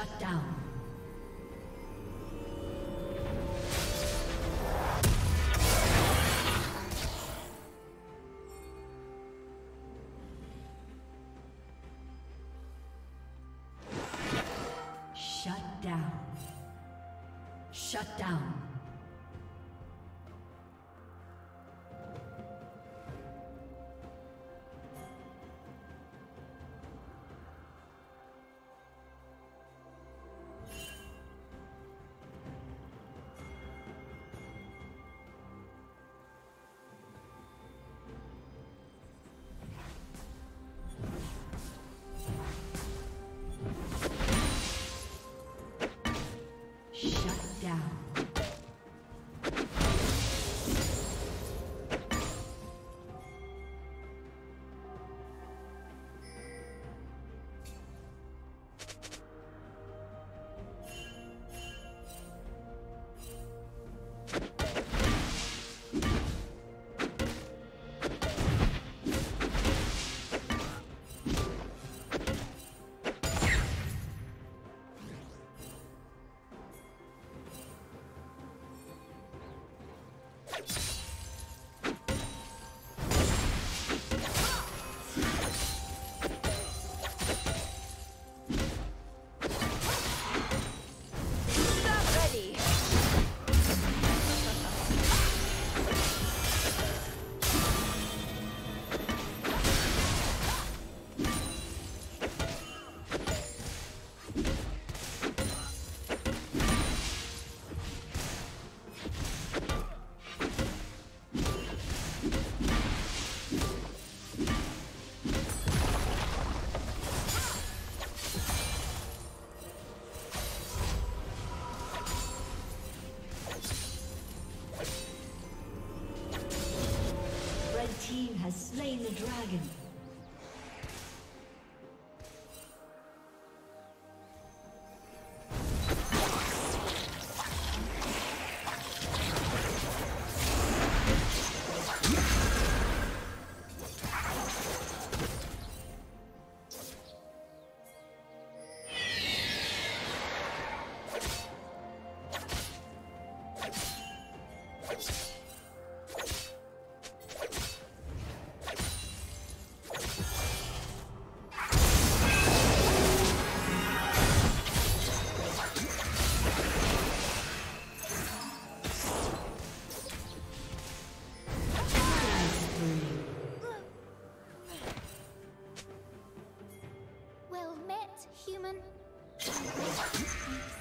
Shut down. down. That's human. will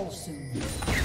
fall soon.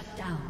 Shut down.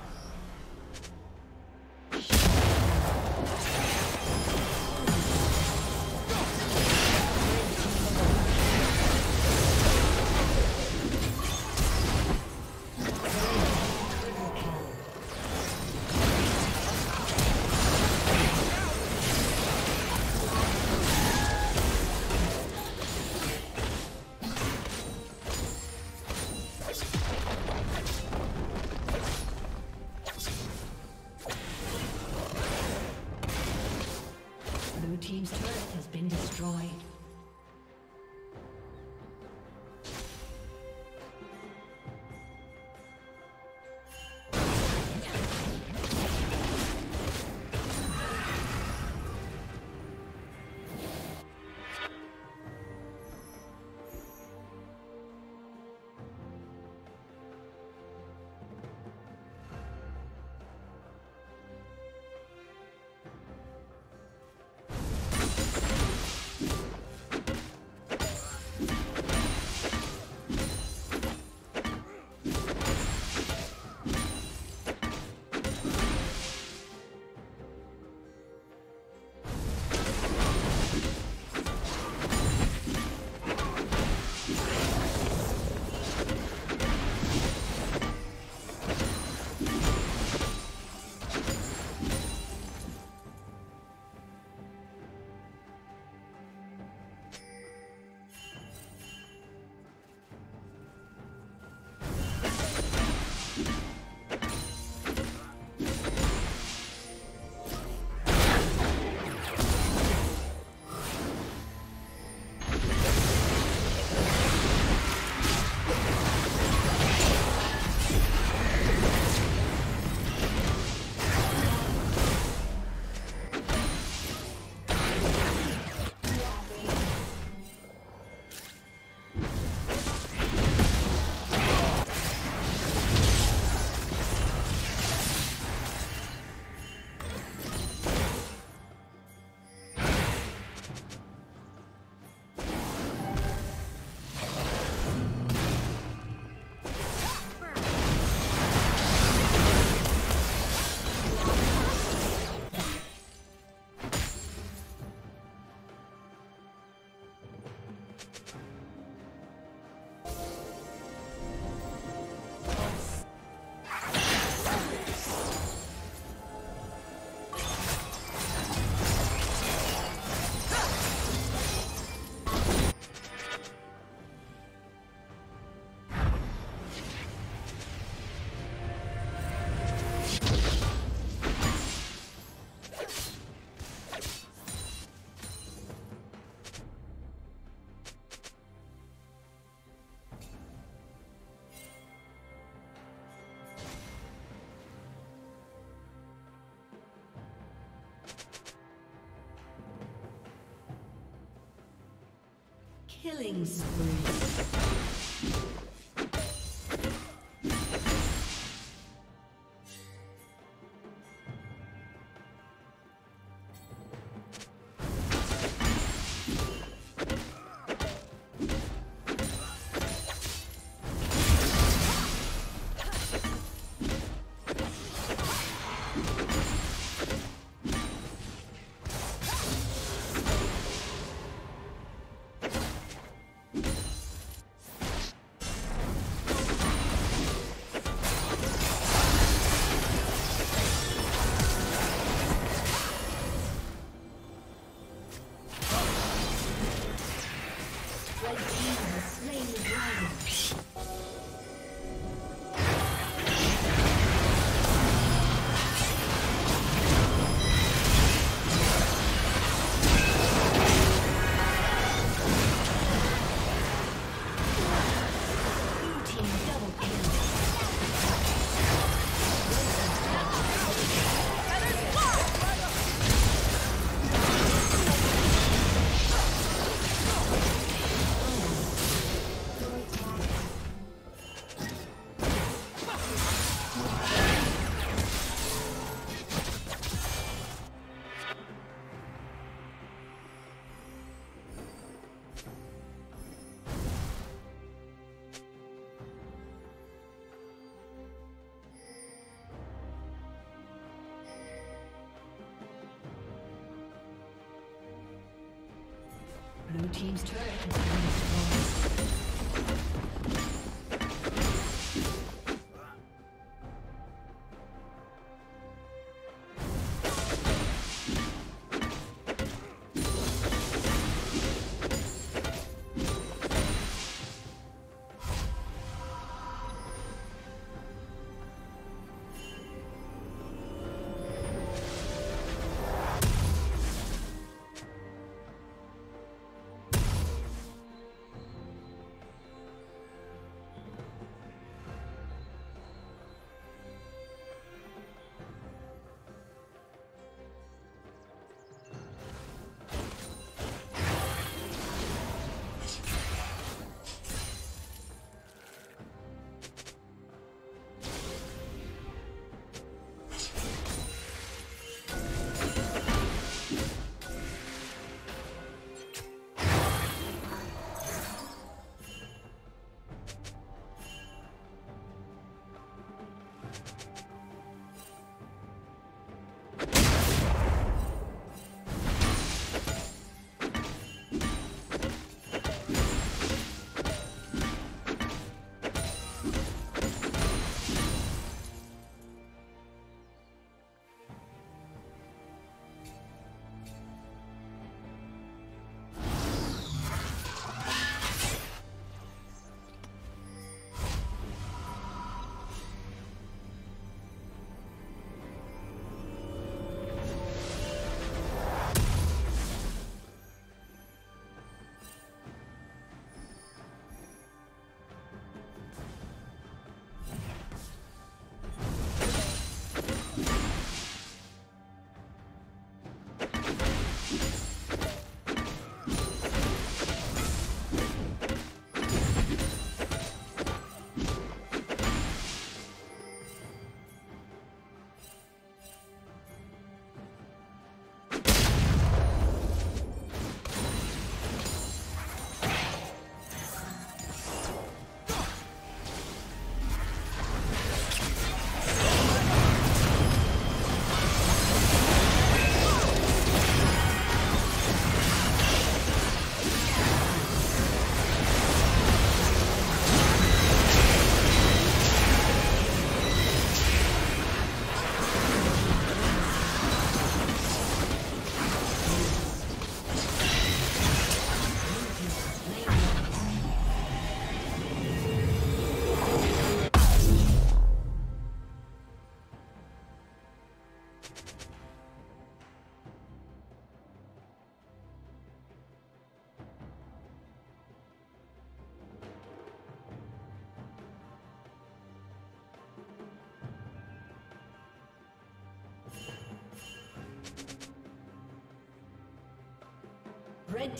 Killing spree. team's turret.